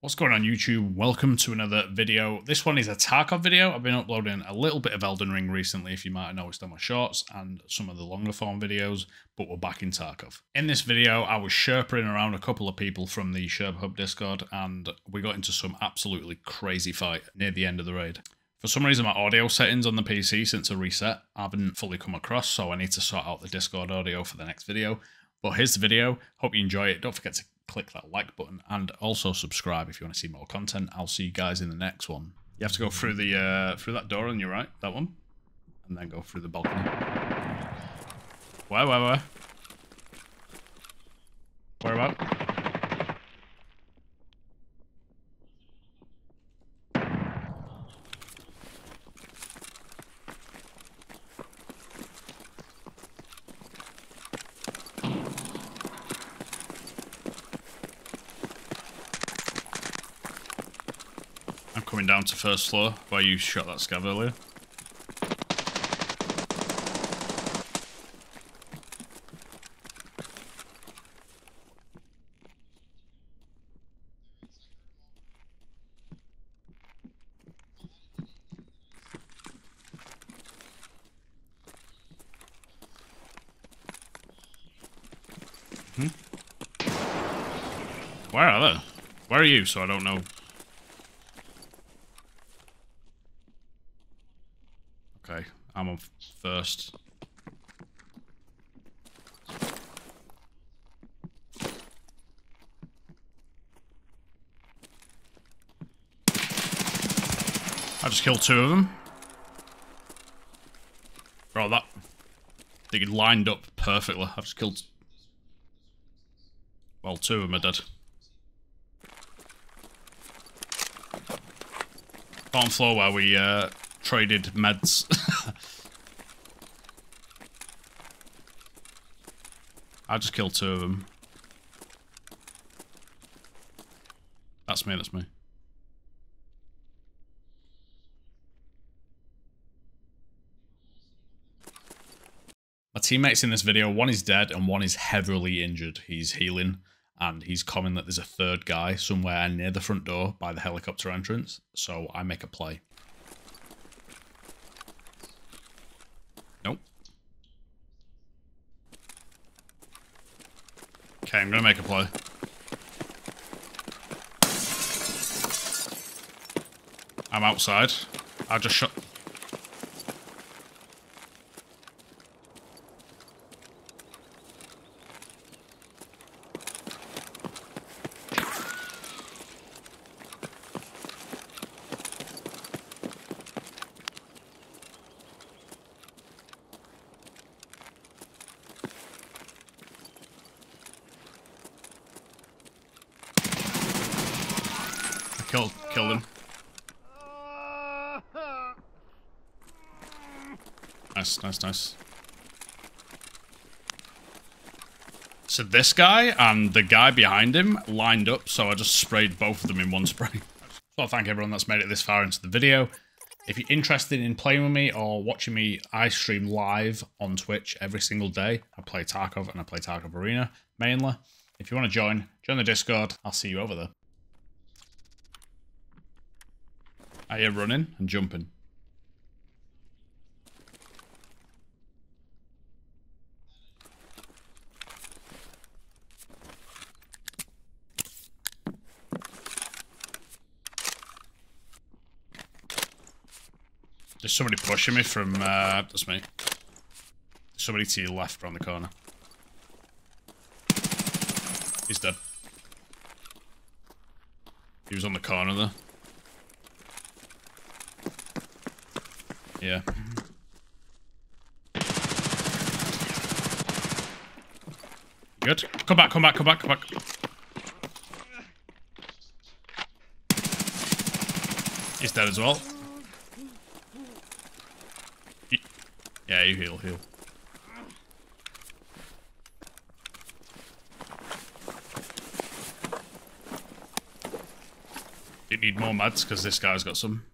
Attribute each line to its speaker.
Speaker 1: What's going on YouTube? Welcome to another video. This one is a Tarkov video. I've been uploading a little bit of Elden Ring recently, if you might have noticed on my shorts and some of the longer form videos, but we're back in Tarkov. In this video, I was sherpering around a couple of people from the Sherpa Hub Discord and we got into some absolutely crazy fight near the end of the raid. For some reason, my audio settings on the PC since a reset haven't fully come across, so I need to sort out the Discord audio for the next video. But here's the video. Hope you enjoy it. Don't forget to click that like button and also subscribe if you want to see more content. I'll see you guys in the next one. You have to go through the uh, through that door on your right, that one, and then go through the balcony. Where, where, where? Where about? Coming down to first floor where you shot that scav earlier. Hmm? Where are they? Where are you, so I don't know Okay, I'm on first. I just killed two of them. Bro, that... They lined up perfectly. I just killed... Well, two of them are dead. Bottom floor where we uh, traded meds. I just killed two of them. That's me, that's me. My teammates in this video, one is dead and one is heavily injured. He's healing and he's coming that there's a third guy somewhere near the front door by the helicopter entrance. So I make a play. Okay, I'm gonna make a play. I'm outside. I just shot... Kill, killed him. Nice, nice, nice. So this guy and the guy behind him lined up, so I just sprayed both of them in one spray. So I thank everyone that's made it this far into the video. If you're interested in playing with me or watching me, I stream live on Twitch every single day. I play Tarkov and I play Tarkov Arena mainly. If you want to join, join the Discord. I'll see you over there. Are you running and jumping? There's somebody pushing me from, uh, that's me. Somebody to your left around the corner. He's dead. He was on the corner there. Yeah. Good. Come back, come back, come back, come back. He's dead as well. yeah, you heal, heal. You need more meds because this guy's got some.